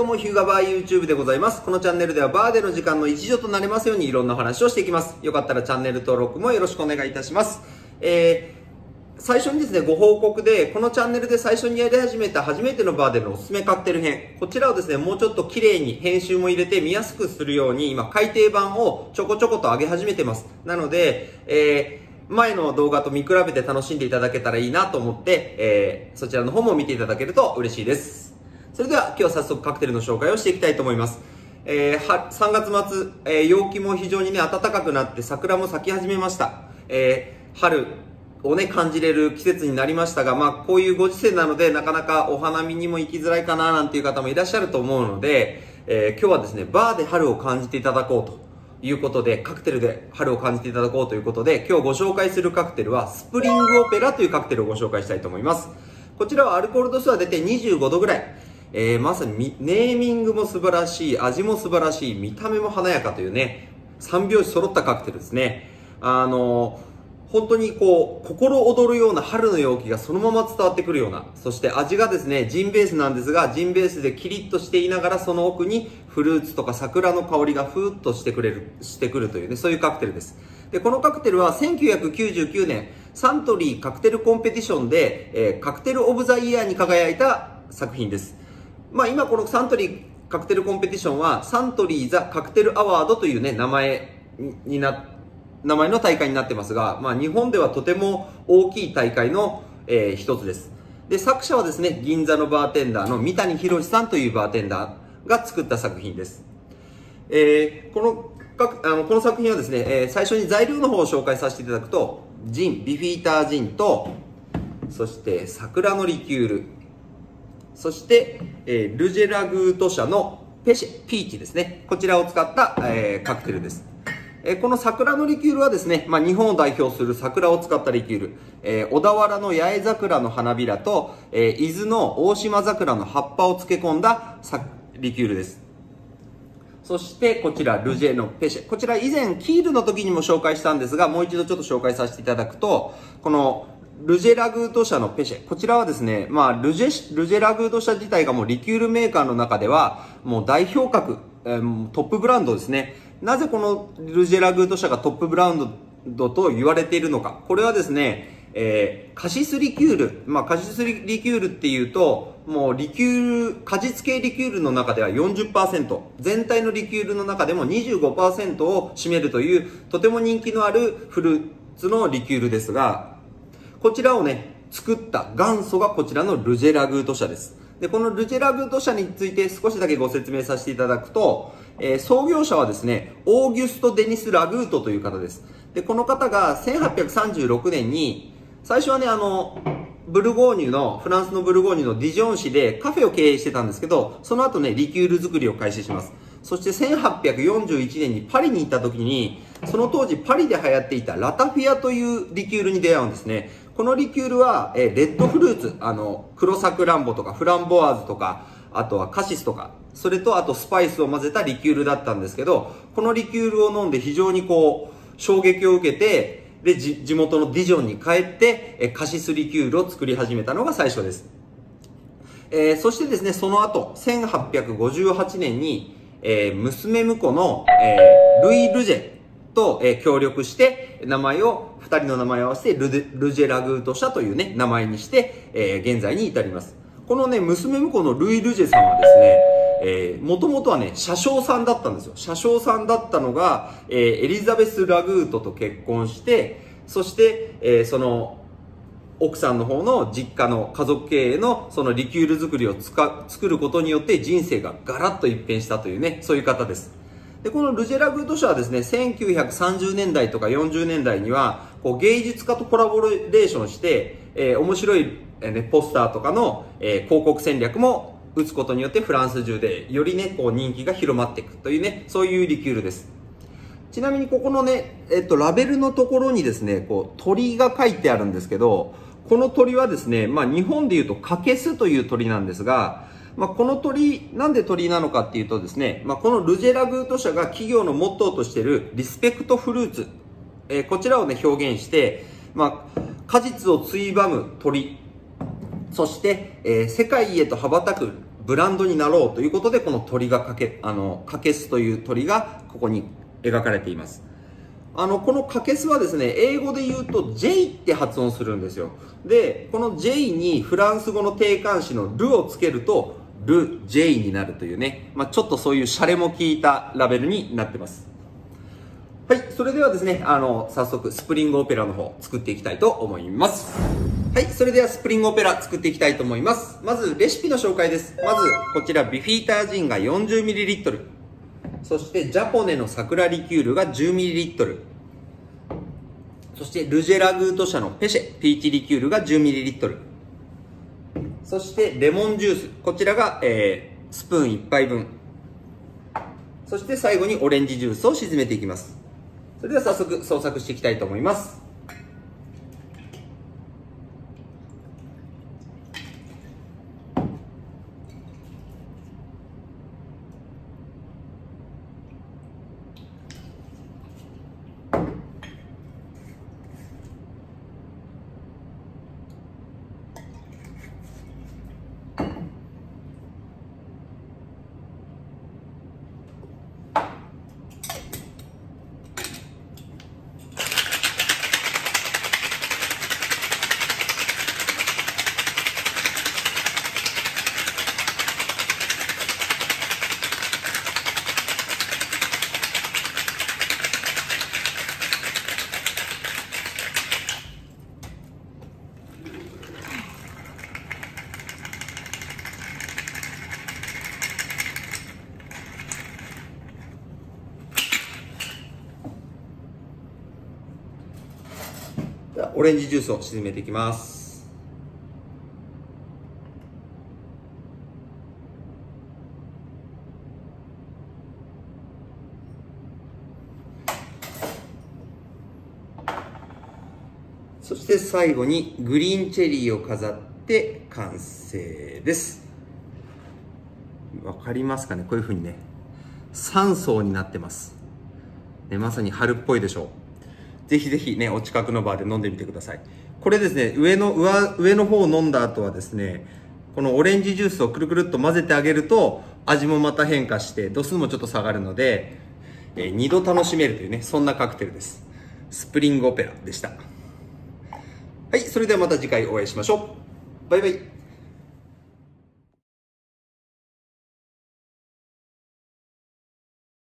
どうも、ヒューガバー YouTube でございます。このチャンネルではバーでの時間の一助となれますようにいろんな話をしていきます。よかったらチャンネル登録もよろしくお願いいたします。えー、最初にですね、ご報告で、このチャンネルで最初にやり始めた初めてのバーでのおすすめカクテル編。こちらをですね、もうちょっと綺麗に編集も入れて見やすくするように、今、改訂版をちょこちょこと上げ始めてます。なので、えー、前の動画と見比べて楽しんでいただけたらいいなと思って、えー、そちらの方も見ていただけると嬉しいです。それでは今日早速カクテルの紹介をしていきたいと思います。えー、は3月末、えー、陽気も非常にね、暖かくなって桜も咲き始めました。えー、春をね、感じれる季節になりましたが、まあ、こういうご時世なので、なかなかお花見にも行きづらいかななんていう方もいらっしゃると思うので、えー、今日はですね、バーで春を感じていただこうということで、カクテルで春を感じていただこうということで、今日ご紹介するカクテルは、スプリングオペラというカクテルをご紹介したいと思います。こちらはアルコール度数は出て25度ぐらい。えー、まさにネーミングも素晴らしい、味も素晴らしい、見た目も華やかというね、三拍子揃ったカクテルですね。あの本当にこう、心躍るような春の陽気がそのまま伝わってくるような、そして味がですね、ジンベースなんですが、ジンベースでキリッとしていながらその奥にフルーツとか桜の香りがふーっとしてくれる、してくるというね、そういうカクテルです。で、このカクテルは1999年、サントリーカクテルコンペティションで、えー、カクテルオブザイヤーに輝いた作品です。まあ今このサントリーカクテルコンペティションはサントリーザカクテルアワードというね、名前にな、名前の大会になってますが、まあ日本ではとても大きい大会の、えー、一つです。で、作者はですね、銀座のバーテンダーの三谷博さんというバーテンダーが作った作品です。えー、このあのこの作品はですね、えー、最初に材料の方を紹介させていただくと、ジン、ビフィータージンと、そして桜のリキュール、そして、えー、ルジェラグート社のペシェ、ピーチですね。こちらを使った、えー、カクテルです。えー、この桜のリキュールはですね、まあ、日本を代表する桜を使ったリキュール、えー、小田原の八重桜の花びらと、えー、伊豆の大島桜の葉っぱを漬け込んだリキュールです。そしてこちら、ルジェのペシェ。こちら以前、キールの時にも紹介したんですが、もう一度ちょっと紹介させていただくと、このルジェラグード社のペシェ。こちらはですね、まあ、ルジェ、ルジェラグード社自体がもうリキュールメーカーの中では、もう代表格、トップブランドですね。なぜこのルジェラグード社がトップブランドと言われているのか。これはですね、えー、カシスリキュール。まあ、カシスリキュールっていうと、もうリキュール、果実系リキュールの中では40%、全体のリキュールの中でも25%を占めるという、とても人気のあるフルーツのリキュールですが、こちらをね、作った元祖がこちらのルジェラグート社です。で、このルジェラグート社について少しだけご説明させていただくと、えー、創業者はですね、オーギュスト・デニス・ラグートという方です。で、この方が1836年に、最初はね、あの、ブルゴーニュの、フランスのブルゴーニュのディジョン市でカフェを経営してたんですけど、その後ね、リキュール作りを開始します。そして1841年にパリに行った時に、その当時パリで流行っていたラタフィアというリキュールに出会うんですね。このリキュールは、えレッドフルーツ、あの、黒サクランボとかフランボワーズとか、あとはカシスとか、それとあとスパイスを混ぜたリキュールだったんですけど、このリキュールを飲んで非常にこう、衝撃を受けて、で、地元のディジョンに帰って、えカシスリキュールを作り始めたのが最初です。えー、そしてですね、その後、1858年に、えー、娘婿の、えー、ルイ・ルジェと、え、協力して、名前を、二人の名前を合わせてルルジェラグート社というね、名前にして、えー、現在に至ります。このね、娘婿のルイ・ルジェさんはですね、えー、もともとはね、車掌さんだったんですよ。車掌さんだったのが、えー、エリザベス・ラグートと結婚して、そして、えー、その、奥さんの方の実家の家族経営のそのリキュール作りをつか作ることによって人生がガラッと一変したというね、そういう方です。で、このルジェラグート社はですね、1930年代とか40年代には、こう芸術家とコラボレーションして、えー、面白い、えー、ね、ポスターとかの、えー、広告戦略も打つことによってフランス中でよりね、こう人気が広まっていくというね、そういうリキュールです。ちなみにここのね、えっと、ラベルのところにですね、こう鳥が書いてあるんですけど、この鳥はですね、まあ日本で言うとカケスという鳥なんですが、まあ、この鳥、なんで鳥なのかっていうとですね、まあ、このルジェラグート社が企業のモットーとしているリスペクトフルーツ、えー、こちらをね、表現して、まあ、果実をついばむ鳥、そして、えー、世界へと羽ばたくブランドになろうということで、この鳥がかけ、あの、かけすという鳥がここに描かれています。あの、このかけすはですね、英語で言うと J って発音するんですよ。で、この J にフランス語の定冠詞のルをつけると、ル、J になるというね、まあ、ちょっとそういうシャレも効いたラベルになってます。はい、それではですね、あの、早速スプリングオペラの方作っていきたいと思います。はい、それではスプリングオペラ作っていきたいと思います。まずレシピの紹介です。まずこちらビフィータージンが 40ml。そしてジャポネの桜リキュールが 10ml。そしてルジェラグート社のペシェピーチリキュールが 10ml。そしてレモンジュース。こちらが、えー、スプーン1杯分。そして最後にオレンジジュースを沈めていきます。それでは早速創作していきたいと思います。オレンジジュースを沈めていきます。そして最後にグリーンチェリーを飾って完成です。わかりますかね？こういう風にね。3層になってます、ね、まさに春っぽいでしょう。ぜひぜひね、お近くのバーで飲んでみてください。これですね、上の、上、上の方を飲んだ後はですね、このオレンジジュースをくるくるっと混ぜてあげると、味もまた変化して、度数もちょっと下がるので、えー、2度楽しめるというね、そんなカクテルです。スプリングオペラでした。はい、それではまた次回お会いしましょう。バイバイ。